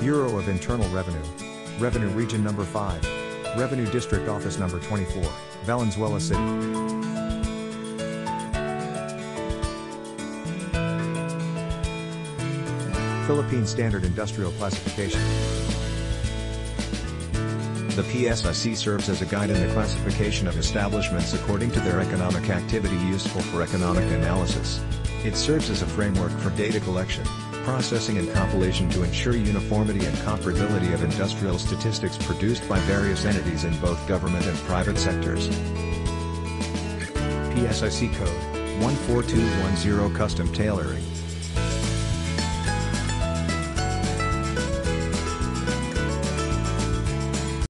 Bureau of Internal Revenue. Revenue Region Number 5. Revenue District Office Number 24, Valenzuela City. Philippine Standard Industrial Classification. The PSIC serves as a guide in the classification of establishments according to their economic activity useful for economic analysis. It serves as a framework for data collection, processing and compilation to ensure uniformity and comparability of industrial statistics produced by various entities in both government and private sectors. PSIC Code 14210 Custom Tailoring